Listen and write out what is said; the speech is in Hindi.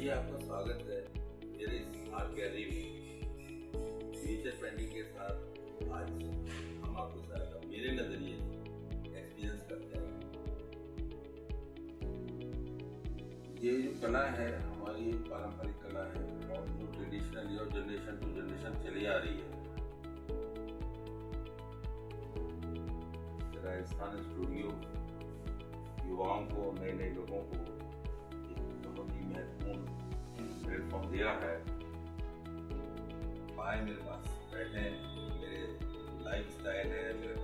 आइए आपका स्वागत है। मेरे इस आर्ट गैलरी में फ्यूचर पेंटिंग के साथ आज हम आपके साथ मेरे नज़रिए एक्सपीरियंस करते हैं। ये जो कला है, हमारी पारंपरिक कला है, और जो ट्रेडिशनली और जनरेशन टू जनरेशन चली आ रही है। राजस्थान स्टूडियो युवाओं को नए नए लोगों को दिया है। आए मेरे पास बैठे मेरे लाइफ स्टाइल है मेरे